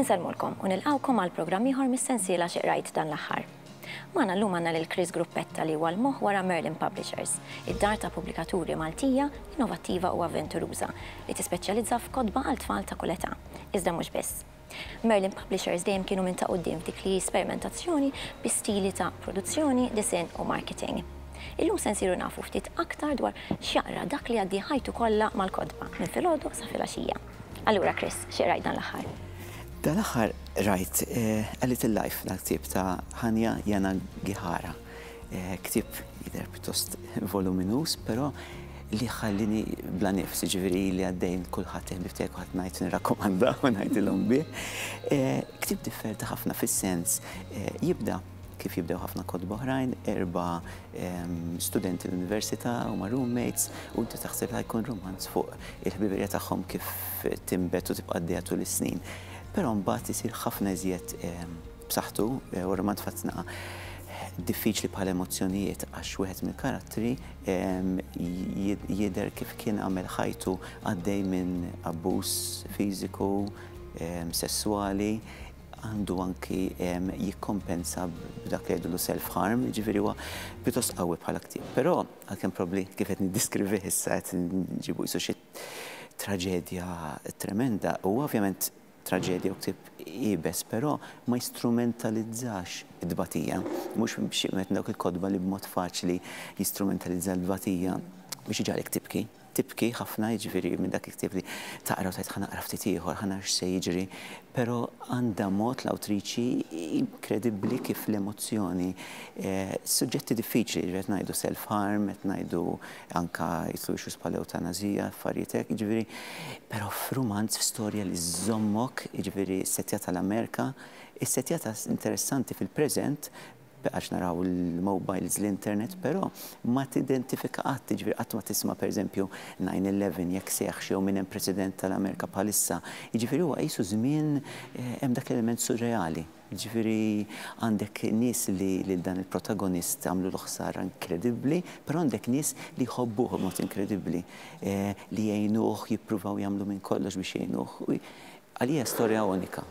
Insellmulkom u nilqgħukom għal programm ieħor mis-sensiela Xi Qrajt Dan l-Aħħar. Magħna llum għandna lil Chris Gruppetta li huwa l-moħħ wara Merlin Publishers, id-dar ta' pubblikaturi Maltija innovattiva u avventuruża li tispeċjalizza f'kotba għal tfal ta' kull età, iżda mhux biss. Merlin Publishers dejjem kienu minn ta' quddiem f'dik li hi sperimentazzjoni bi stili ta' produzzjoni, disinn u marketing. Illum se nsiru nafu ftit aktar dwar x'jaqra dak li jgħaddi ħajtu kollha mal-kotba, minn filgħodu sa filgħaxija. Allura Chris, x'qrajt dan l-aħħar? Dal-aħħar qrajt A Little Life, dal-ktieb ta' Hanya Yanagihara. Ktieb jidher pjuttost voluminuż, però li jħallini bla nifs, jiġifieri li għaddej għand kulħadd, il-ħbieb tiegħi kulħadd ngħid nirrakkomanda u ngħidilhom bih. Ktieb differenti ħafna fis-sens, jibda kif jibdew ħafna kotba oħrajn, erba' studenti l-università, huma roommates, u inti taħseb li ħa jkun rumanz fuq il-ħbiberija tagħhom kif tinbet u tibqa' għaddejja tul is-snin. Però mbagħad isir ħafna iżjed. b'saħħtu u r-roman ta' Fazz Naqa' diffiċli bħala emozzjonijiet għax wieħed mill-karattri jidher kif kien għamel ħajtu għaddej minn abbuż fiżiku, sesswali, għandu anki jikkompensa b'dak li jgħidulu self-harm, jiġifieri huwa pjuttost qawwi bħala ktieb. Però għalkemm probabbli kif qed niddiskrivih issa qed inġibu qisu xi traġedja tremenda, huwa ovvjament traġedja u ktieb iebes, però ma jistrumentalizzax it-tbatija. Mhux xi wieħed minn dawk il-kotba li b'mod faċli jistrumentalizza t-tbatija biex iġagħlek tibki. Tibki ħafna, jiġifieri minn dak il-ktieb li taqra u tgħid ħa naqra ftit ieħor, ħa nara x'se jiġri, però għandha mod l-awtriċi inkredibbli kif l-emozzjoni, suġġetti diffiċli, jiġifieri qed ngħidu self-harm, qed ngħidu anke jitlu issues bħal ewtanasija, affarijiet hekk, jiġifieri, però f'rumanz, f'storja li żżommok, jiġifieri s-settijiet tal-Amerika, is-settijiet interessanti fil-preżent, għax naraw il-mowbajls, l-internet, però ma tidentifika qatt, jiġifieri qatt ma tisma' pereżempju nine eleven jekk seħħx jew min hemm President tal-Amerika bħalissa, jiġifieri huwa qisu żmien hemm dak l-element surreali. Jiġifieri għandek nies li lil dan il-protagonist għamlulu ħsara inkredibbli, però għandek nies li jħobbuh b'mod inkredibbli, li jgħinuh, jippruvaw jagħmlu minn kollox biex jgħinuh. Għalija hija storja unika.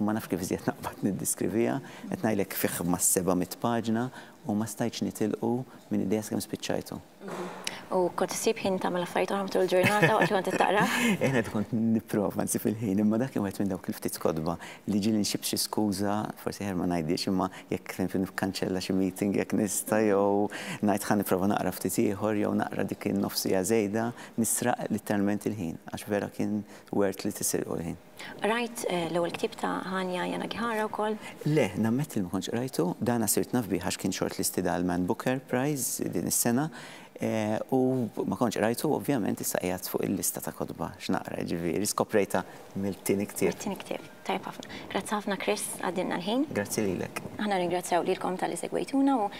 Ma nafx kif iżjed naqbad niddiskrivija, qed ngħidlek fih mas-seba' mitt paġna u ma stajtx nitilqu minn idejja sakemm spiċċajtu. U kont issib ħin tagħmel affarijiet oħra matul il-ġurnata waqt li kont taqra? Eħna eh, kont nipprova nsib il-ħin, imma dak kien wieħed minn dawk il-ftit kodba li ġieli nxib xi skuża, forsi ħer ma ngħidiex, imma jekk kien nikkanċella xi meeting jekk nista' jew ngħid ħa nipprova naqra ftit ieħor jew naqra dik in-nofsija żejda, nisraq litteralment il-ħin għax vera kien wert li tisirqu l-ħin. Qrajt l-ewwel ktieb ta' Hanya Yanagihara wkoll. Le, nammetti li ma kontx qrajtu. Dana sirt naf bih għax kien shortlisted għal Man Booker Prize din is-sena u ma kontx qrajtu u ovvjament issa qiegħed fuq il-lista ta' kotba x'naqra, jiġifieri skoprejtha mill-tieni ktieb. Mit-tieni ktieb. Tajjeb ħafna. Grazzi ħafna Chris għaddilna l-ħin. Grazzi lilek. Aħna nirringrazzjaw lilkom talli segwejtuna u